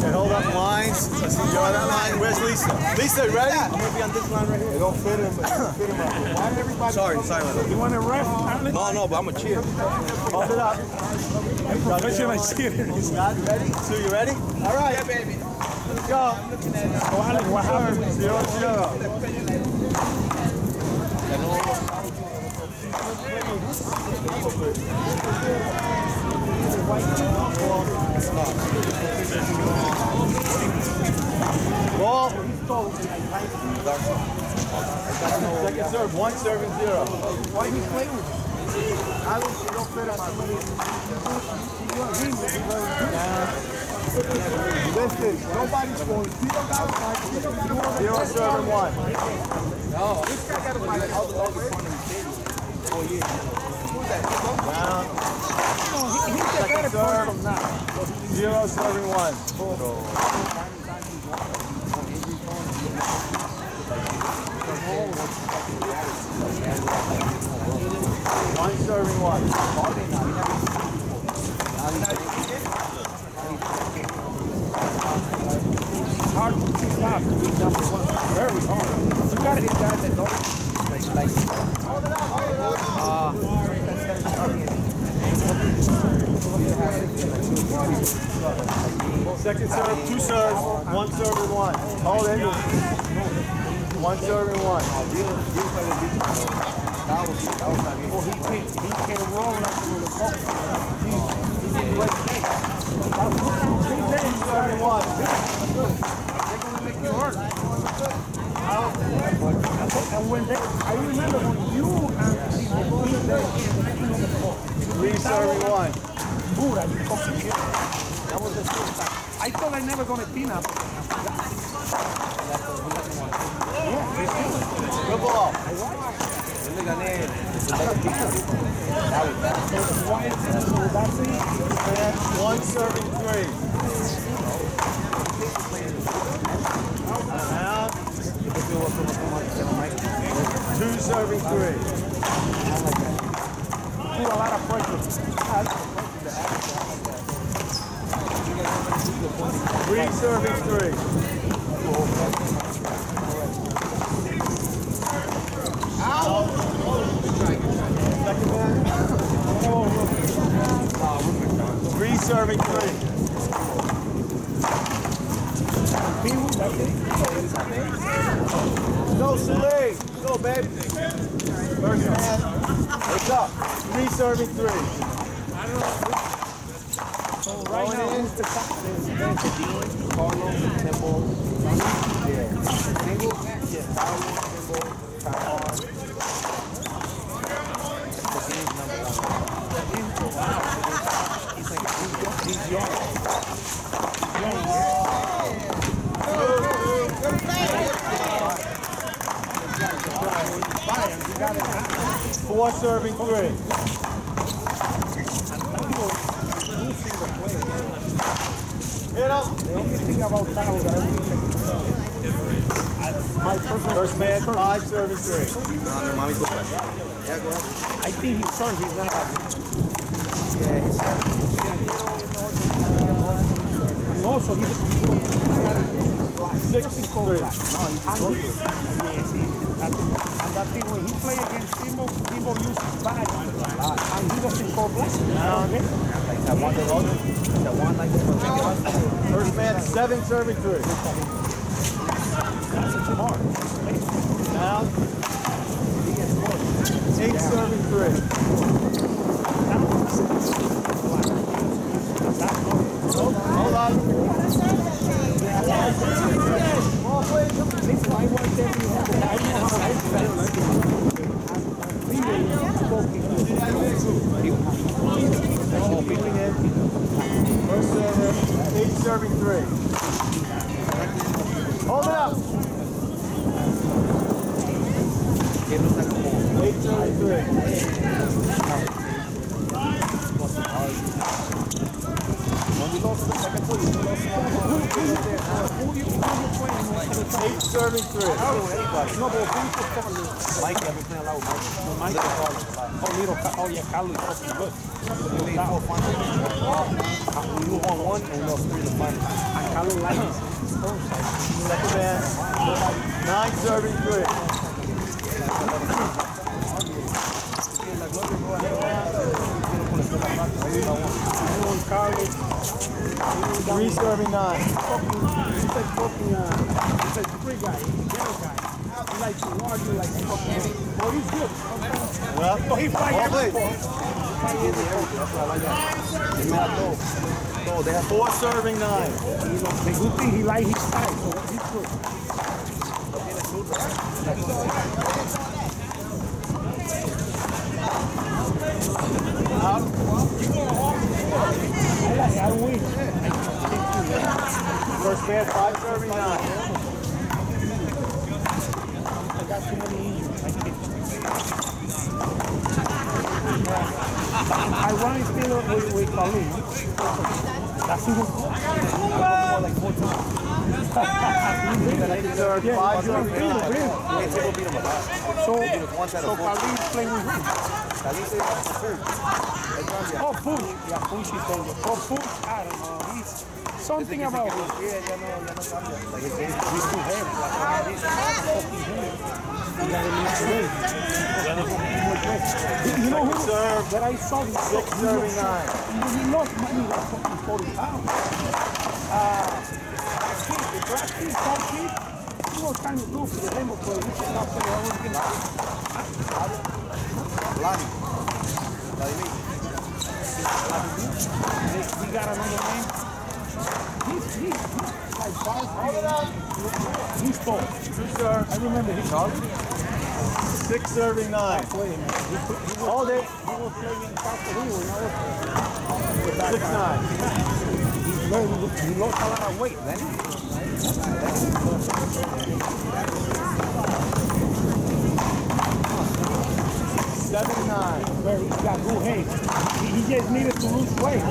Okay, hold up lines. Let's see you on that line. Where's Lisa? Lisa, ready? I'm gonna be on this line right here. It don't fit him, but fit him up. Why did everybody? Sorry, sorry. You want to ref? No, no, but I'm a cheer. Hold it up. I'm Professional cheater. Scott, you ready? Sue, you ready? All right. Yeah, baby. Let's go. Oh, Alex, what happened? Zero, zero. Ball. Second serve, one serve and zero. Why playing with you? Alex, you don't fit on Listen, nobody's going. Zero serve one. Now. Zero serving one. One serving one. Hard to keep one. Very hard. You got to hit guys that don't. Like, like, uh, Second serve, two serves, one serve and one. Hold it. One serve and one. oh, he can, he can roll like with a ball. He's, a great thing. Serve and one. They're to make you hurt. And when they, I remember when you and Steve beat them, Three serving one. Pura, you fucking kid. That was the first time. I thought I never gonna team up. Good ball. One serving three. Two serving three. Put a lot of pressure. Serving three. Three serving three. Go, Soleil. Go, baby. First man. Wake up. Three serving three. So right now, who's the top? There's there's Dean, Carlos, Temple, yeah. Single, yeah. Paulo, Temple, Taiwan. Dean's number one. Dean's wow. He's like he's young. He's. Young. Fire, you got it. Four serving three. Hit him. The only thing about Tao that I think my personal First man, five serving three. I think his son, he's not And also, he's Six six three. And that thing when he play against Timo, Timo used his bag and he doesn't call black. First man, seven serving three. That's too hard. Down. Eight serving three. Hold on. Listen, I want them to have the I know how I feel. And First eight serving three. Hold When we lost, like I told you, we lost. Eight serving three. You on Mike? I've been playing a lot with Mike. Mike. Oh, little. Oh, yeah, Carlos fucking good. We won one and we lost three in the finals. And Carlos likes Second man. Nine serving three. Carlos. Three serving nine. fucking, like fucking, uh, he's like free guy, ghetto guy. Likes to like fucking, well, he's good. Well, So he fight every. That's like. They have four serving nine. you the good thing he like his side, so he's good. Like, I win. First man, five serving too many injuries. I can't. Run still with, with Colleen. That's even like four. So, so Khalid's playing with him. Oh, Fuchs. Yeah, Fuchs is dangerous. Oh, Fuchs, I don't know. He's something about him. He's too heavy. He's fucking heavy. He got a new weight. You you know who Serve. that I saw him Six serving nine. he lost money like fucking 40 pounds. Uh, kid, the black kid, that kid, kind of good for the demo play. He should not play. I was He got another name. He's, he's, he's. He's. Two. I remember him. Six serving nine. Playing, man. He, put, he, was, All day. Six nine. He lost a lot of weight, man. Seven nine. Very, he got good head. He, he just needed to lose weight.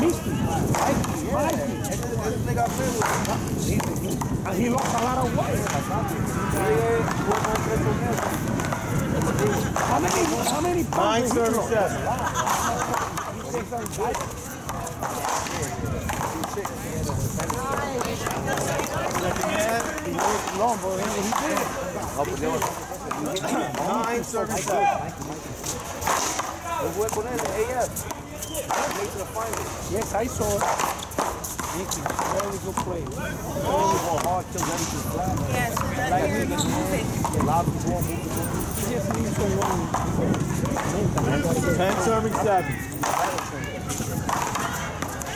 Misty, Mikey, Mikey. He- lost a lot of weight. How many, how many pounds Nine did he Yes, I saw it. Thank you. Very good play. 10 serving 7.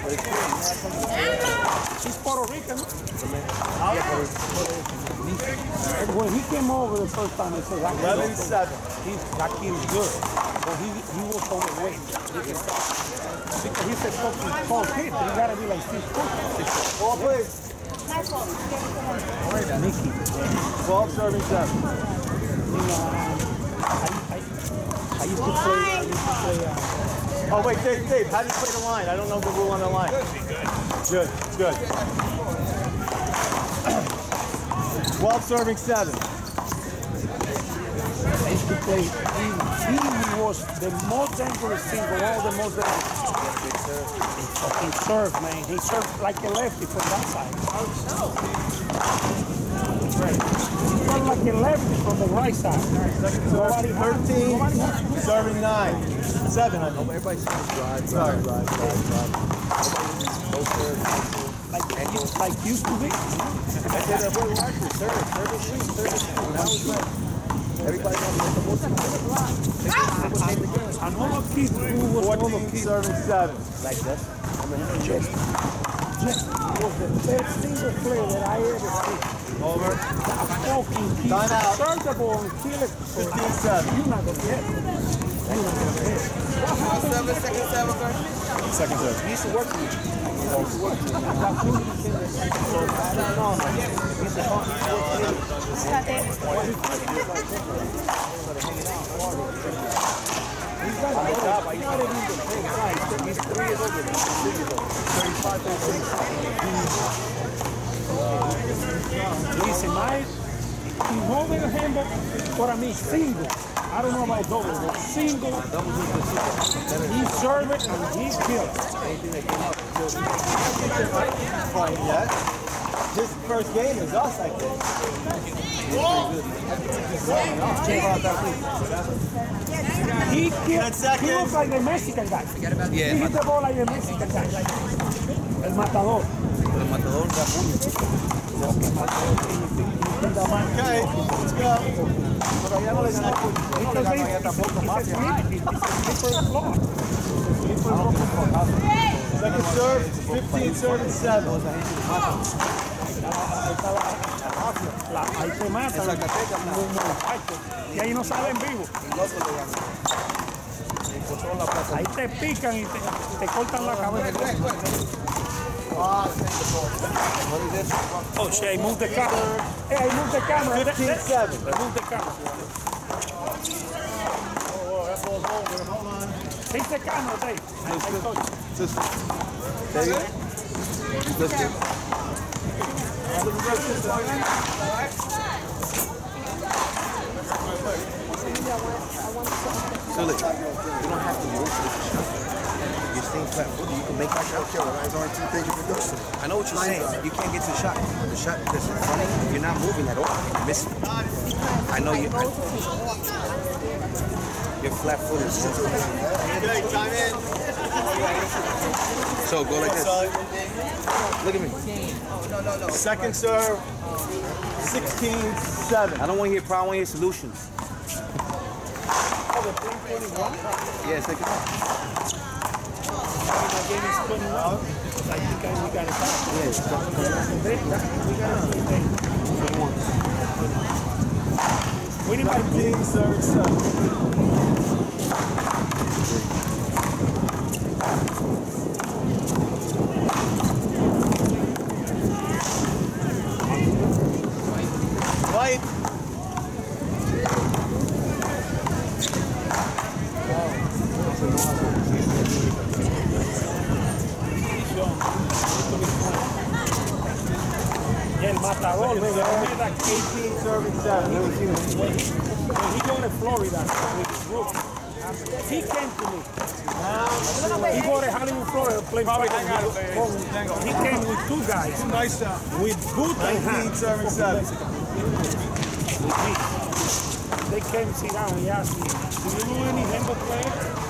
She's Puerto Rican. Yeah. When he came over the first time, he said, that 11 7. He's, that kid's good. But he, he was overweight. Because he said, fuck, he's tall but he gotta be like 6 foot. Oh, All right, Nikki. 12 serving 7. I, I, I used to play, I used to play, uh, Oh wait, Dave, Dave, how do you play the line? I don't know the rule on the line. Good, good. Twelve serving seven. I used to play, he, he was the most dangerous thing of all the most dangerous. He fucking served, man. He served like a lefty from that side. He served like a lefty from the right side. Nobody thirteen. nobody Serving nine. Seven, I mean. Everybody's drive, drive, Sorry. like, it used- like used to be. Another kid who was another Fourteen kid. serving seven. like that. I mean, just, just was the best single play that I ever seen. Over. Fucking. Time out. Serve the ball and kill it. for- Fifteen seven. You're not gonna get it. Not gonna get it. Second. He used to work to to same size. He's three years older than. Three years old. 35, 36. Listen, my in holding a handbook for me single. I don't know about double, but single. He served it and he killed. Fine yet. His first game is us, I think. He killed. He looks like the Mexican guy. He hit the ball like the Mexican guy. El matador. Matador. Pero. Second serve, 15 serve and 7. La, ahí. Los muchachos. Y ahí no salen vivos. Ahí te pican y te, te cortan la cabeza. Oh shit, I moved the camera. Hey, I moved the camera. 15 7. I moved the camera. Take the camera, Dave. I, I told you. Silly. You don't have to move to the shot. You're staying flat footed. You can make that shot. Okay, well, I don't think they can produce. I know what you're saying. You can't get to the shot. The shot that's in front of you, you're not moving at all. You're missing. I know you. I, you're flat footed. Okay, time in. So go like this. Look at me. Second serve, 16 7. I don't want to hear problem. I want to hear solutions. Yes, take it. The game is 21. I think I, we got it back. Winning by two. 15 serve 7. White. Y el matador, man, 18 serving 7. Never seen it. when he go to Florida with his rookie, he came to me. He go to Hollywood, Florida, play football. He came with two guys, Nice with boot and 19 serving 7. They came sit down and asked me, do you know any handball players?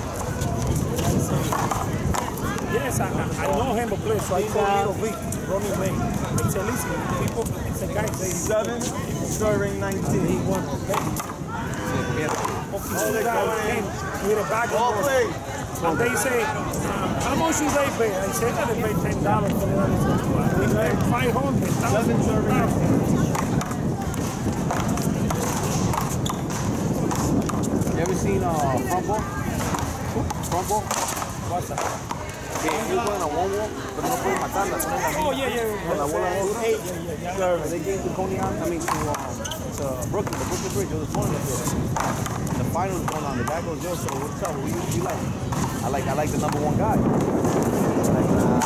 Yes, I, I know handball players, so I called Little Vic, Ronnie May. I said, listen, people, 7 serving he 19. wants to pay. Fucking sit down, came with a bag Ball play. They say, how much should they pay? I said, that they pay ten dollars for that. We pay five hundred. Seven serving You ever seen uh? Front ball? What's that? Que ellos juegan a one pero no pueden matarla. Ponen la Oh yeah, yeah, yeah. la bola roja. Yeah, yeah, they came to Coney Island, I mean to, um, to Brooklyn, the Brooklyn Bridge, it was there. The finals going on, the guy goes, yo, so what's up, what you, you like? I like, I like the number one guy. Like, nah,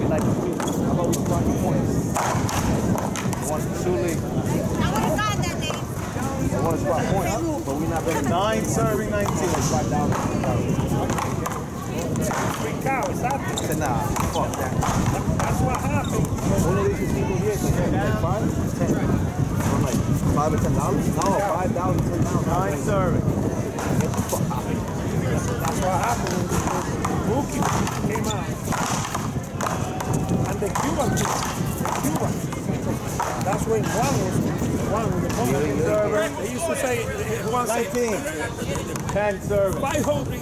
we like the two. How about we start your points? You want truly, I want to spot points, but we're not better 9 serving 19. five dollars. Cow, said, nah, fuck that. That's what happened. Uno de esos cinco días, like five, ten. Five or ten dollars? No, five dollars, ten dollars. 9 serving. That's what happened rookie came out. And the Cuban the Cuban. That's when Juan was Juan with the company. They used to say Juan said 19. 10 serving. five hundred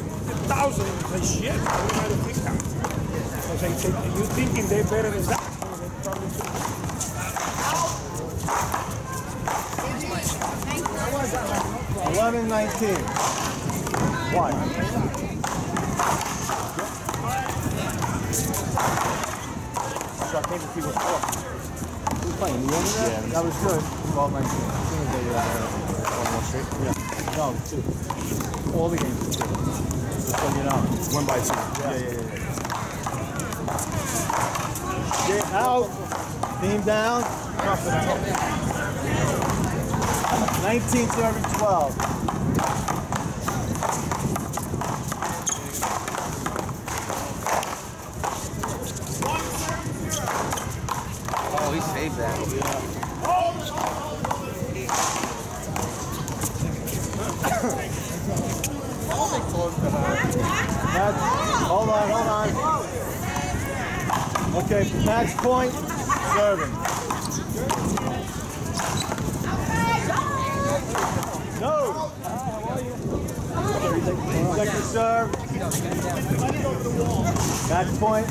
thousand. Say shit. Had a free cow. So they say, you thinking they're better than that? They probably do. 11 19. One. So I came to see what's up. playing? You that? Yeah, that was good. 12, 19. Straight. Yeah. No, two. All the games. two. Just so you know. One by two. Yeah, yeah, yeah. yeah. Get out. Team down. 19 to every 12. Oh, he saved that. Match, hold on, hold on. Okay, match point, serving. No. Second serve. Match point.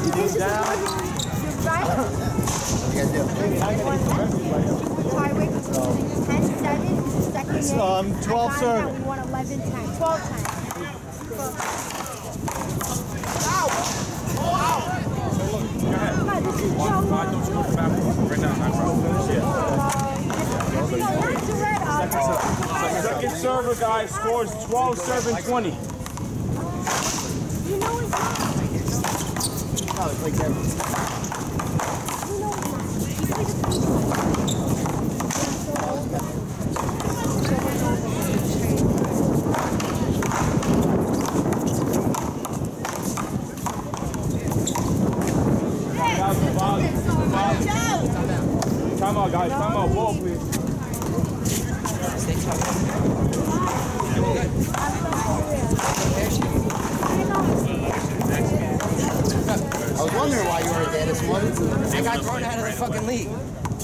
You need down. It's, um, 12 serving. We won 11 10. 12 10. God, this is Joe. Second server guy scores 12, 7, 20. You know it's not. You know it's not. Guys, foul. Foul. Time out, guys. Time out. Ball, please. I was wondering why you weren't there this morning. I got thrown out of the fucking league.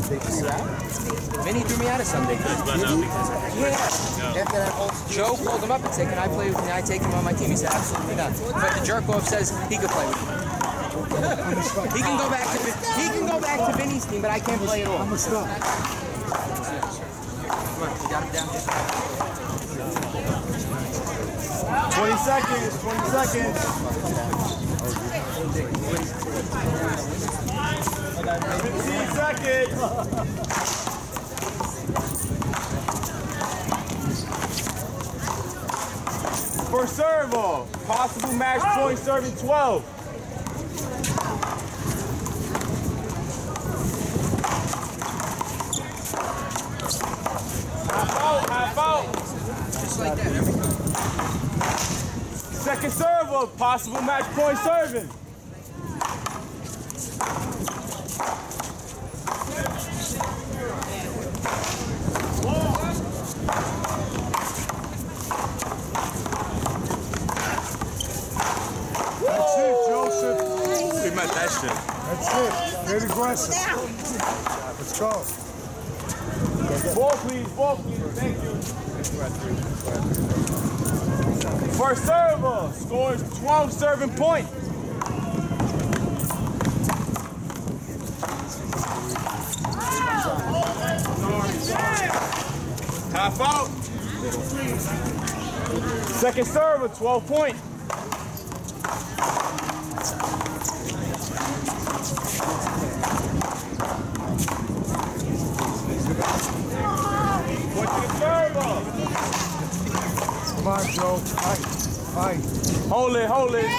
They threw you out? Vinny threw me out of Sunday. Yeah. After that whole Joe called him up and said, "Can I play? Can I take him on my team?" He said, "Absolutely not." But the jerk off says he could play with me. he can go back to Vin- he can go back to Vinny's team, but I can't play at all. I'm a stop. Come on, you got him down. 20 seconds, 20 seconds. 15 seconds. For serve off. Possible match point serving 12. Half out, half out. Just like that. Every time. Second serve of possible match point serving. That's it, Joseph. We met that shit. That's it. Get aggressive. Let's go. Ball please, ball please. Thank you. First server scores 12 serving point. Half out. Second server, 12 point. Point to the server. Come on, Joe. Fight. Fight. Hold it, hold it.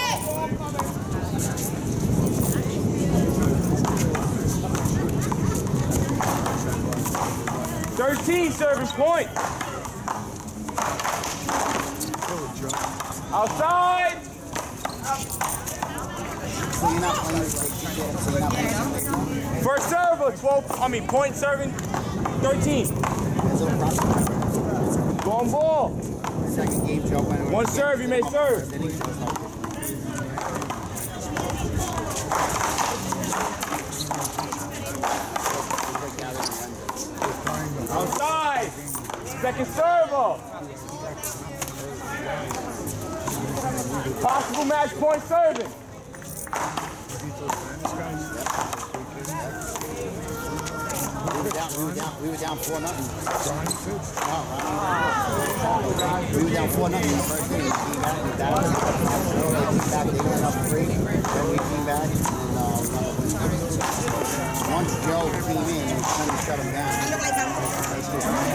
Thirteen service point. Outside. First server, 12, I mean point serving, 13. Go on ball. One serve, you may serve. Outside. Second server. Possible match point serving. We were down. We. We four nothing. No, we were down four nothing in the first game. We came back. We down. They came back. They went up three. Then we came back and uh, we. Once Joe came in, it kind of shut them down. They